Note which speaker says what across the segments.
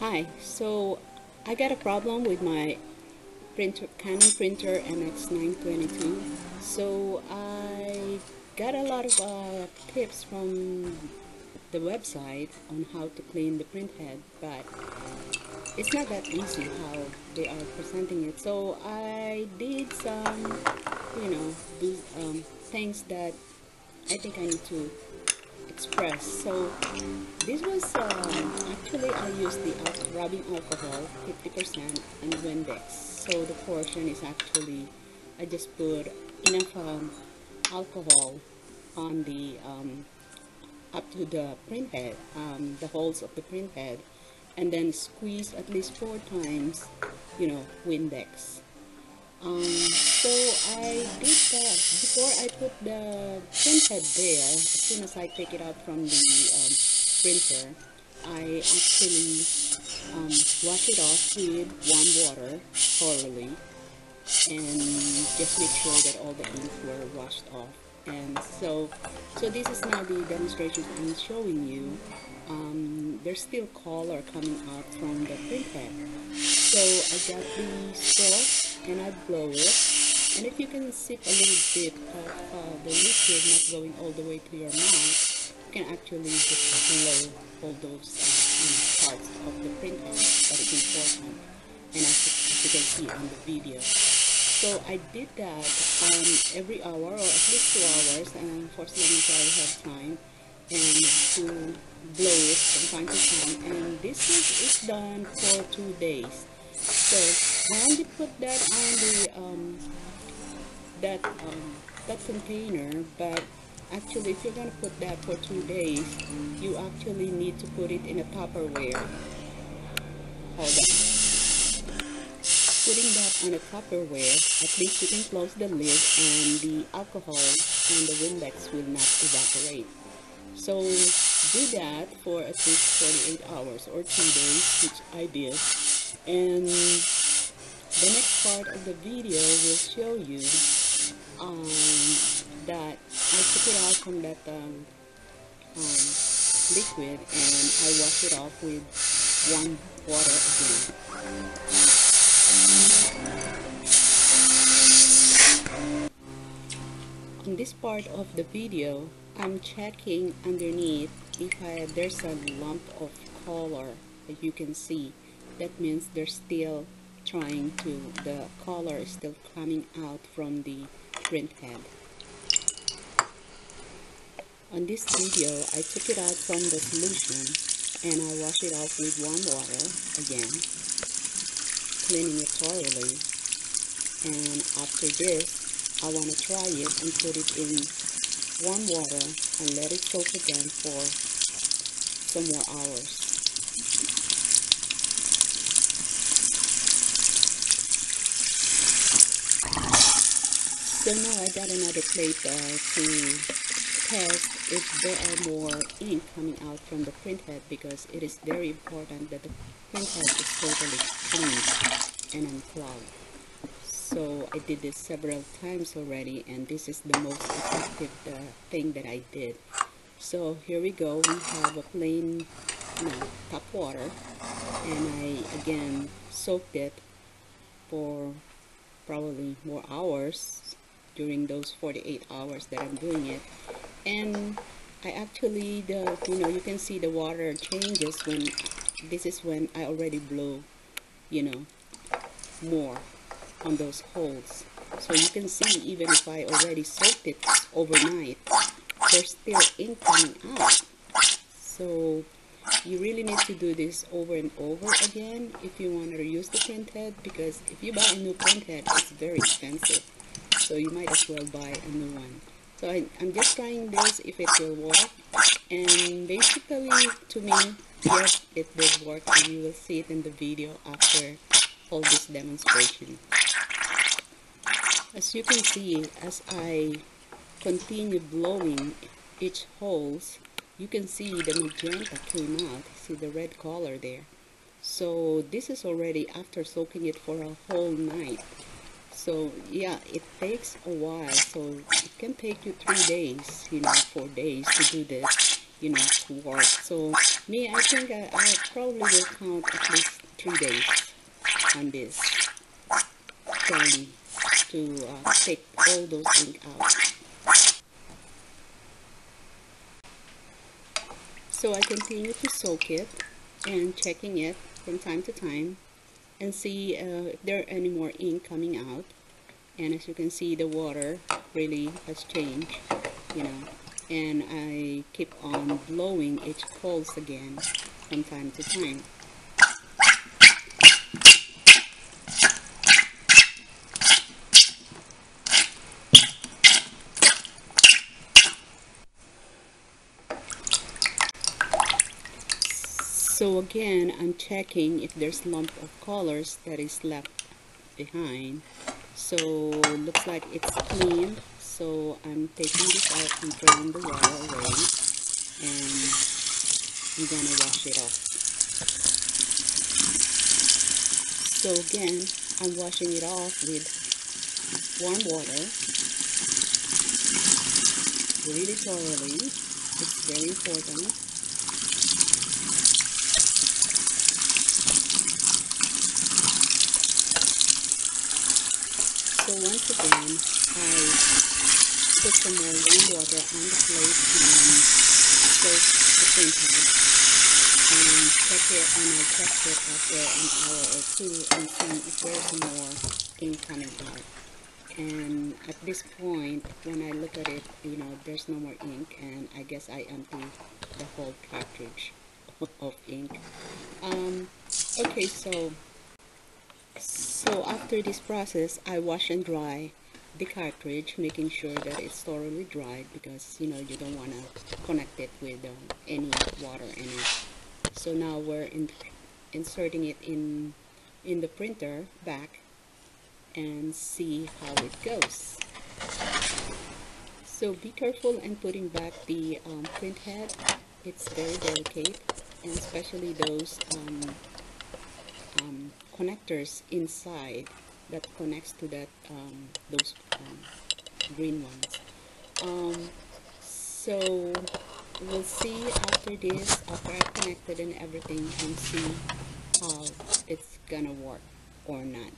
Speaker 1: Hi, so I got a problem with my printer, Canon printer MX922. So I got a lot of uh, tips from the website on how to clean the print head, but it's not that easy how they are presenting it. So I did some, you know, um, things that I think I need to express. So this was um, actually I used the rubbing alcohol 50% and Windex. So the portion is actually I just put enough um, alcohol on the um, up to the print head, um, the holes of the print head, and then squeeze at least four times, you know, Windex. Um, so I did that before I put the print head there. As soon as I take it out from the um, printer, I actually um, wash it off with warm water thoroughly and just make sure that all the ink were washed off. And so, so this is now the demonstration I'm showing you. Um, there's still color coming out from the print head. So I got the straw and I blow it. And if you can sip a little bit of uh, the liquid not going all the way to your mouth you can actually just blow all those uh, parts of the print that is important. And as, as you can see on the video. So I did that um, every hour or at least two hours and unfortunately I have time and to blow it from time to time. And this is, is done for two days so and you put that on the um, that um, that container? But actually if you're gonna put that for two days you actually need to put it in a Tupperware. Hold on. Putting that on a Tupperware at least you can close the lid and the alcohol and the Windex will not evaporate. So do that for at least 48 hours or two days which I did and the next part of the video will show you um, that I took it out from that um, um, liquid and I wash it off with warm water again. On this part of the video, I'm checking underneath if I, there's a lump of color that you can see. That means they're still trying to, the color is still coming out from the print head. On this video, I took it out from the solution and I wash it off with warm water again, cleaning it thoroughly. And after this, I want to try it and put it in warm water and let it soak again for some more hours. So now I got another plate uh, to test if there are more ink coming out from the printhead because it is very important that the printhead is totally clean and unclogged. So I did this several times already and this is the most effective uh, thing that I did. So here we go. We have a plain know, tap water and I again soaked it for probably more hours during those 48 hours that I'm doing it. And I actually the you know you can see the water changes when this is when I already blow you know more on those holes. So you can see even if I already soaked it overnight there's still ink coming out. So you really need to do this over and over again if you want to reuse the print head because if you buy a new print head it's very expensive so you might as well buy a new one. So I, am just trying this if it will work. And basically to me yes it did work and you will see it in the video after all this demonstration. As you can see as I continue blowing each holes you can see the magenta came out. See the red color there. So this is already after soaking it for a whole night so yeah it takes a while. So it can take you three days you know four days to do this you know to work. So me I think I, I probably will count at least three days on this thoroughly to uh, take all those things out. So I continue to soak it and checking it from time to time and see uh, if there are any more ink coming out. And as you can see the water really has changed you know. And I keep on blowing each pulse again from time to time so again I'm checking if there's lump of colors that is left behind. So looks like it's clean. So I'm taking this out and throwing the water away and I'm gonna wash it off. So again I'm washing it off with warm water. Really thoroughly. It's very important So once again, I put some more warm water on the plate and soak the print head and check it and I check it after an hour or two and see if there's more ink coming out. And at this point, when I look at it, you know, there's no more ink and I guess I empty the whole cartridge of ink. Um, okay, so so after this process, I wash and dry the cartridge, making sure that it's thoroughly dried because you know you don't want to connect it with uh, any water in it. So now we're in, inserting it in in the printer back and see how it goes. So be careful in putting back the um, print head. It's very delicate and especially those um, um, connectors inside that connects to that um, those um, green ones. Um, so we'll see after this after I connected and everything and see how it's gonna work or not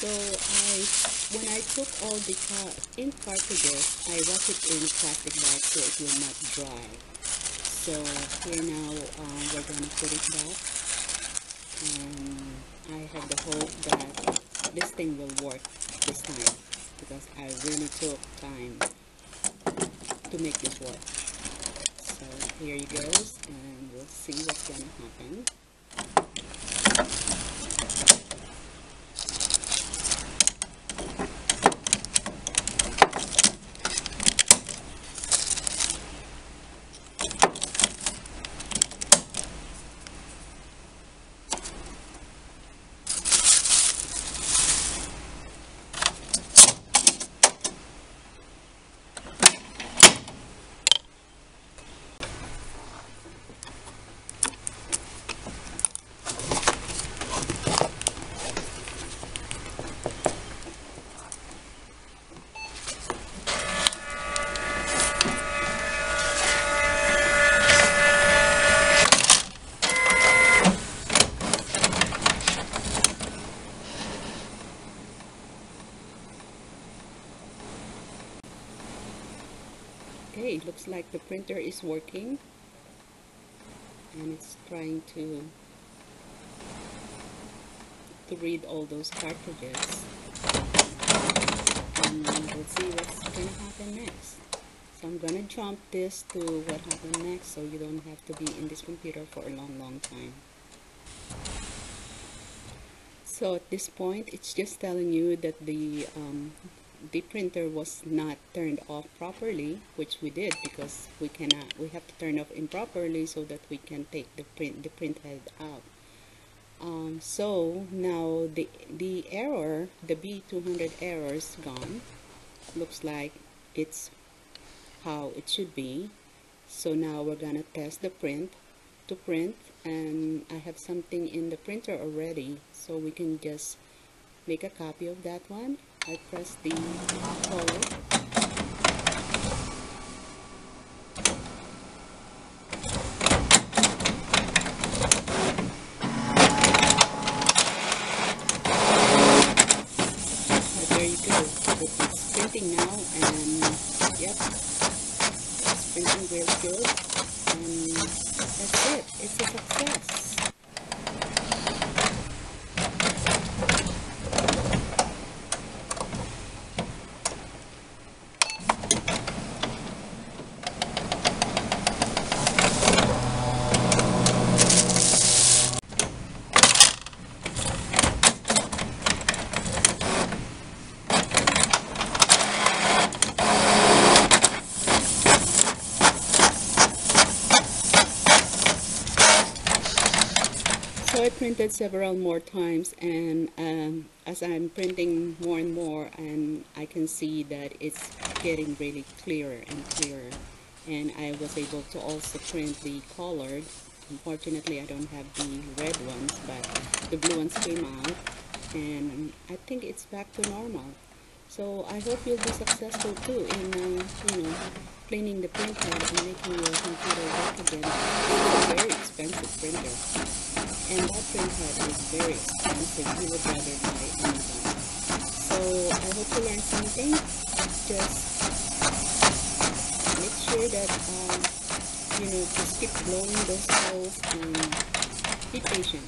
Speaker 1: So I, when I took all the car ink cartridges, I wrap it in plastic bag so it will not dry. So here now um, we're gonna put it back, and I have the hope that this thing will work this time because I really took time to make this work. So here it goes, and we'll see what's gonna happen. Okay, it looks like the printer is working and it's trying to to read all those cartridges and we'll see what's gonna happen next. So I'm gonna jump this to what happened next so you don't have to be in this computer for a long long time. So at this point it's just telling you that the um, the printer was not turned off properly which we did because we cannot we have to turn off improperly so that we can take the print the print head out. Um, so now the the error the B200 error is gone. Looks like it's how it should be. So now we're gonna test the print to print and I have something in the printer already. So we can just make a copy of that one I press the color there you go. It's printing now and yep. It's printing really good and that's it. It's a success I printed several more times and um, as I'm printing more and more and I can see that it's getting really clearer and clearer. And I was able to also print the colored. Unfortunately I don't have the red ones but the blue ones came out and I think it's back to normal so I hope you'll be successful too in uh, you know cleaning the printer and making your computer work again it's a very expensive printer and that printer is very expensive. You would rather buy Amazon. So I hope you learned something. Just make sure that um, you know just keep blowing those holes and be patient.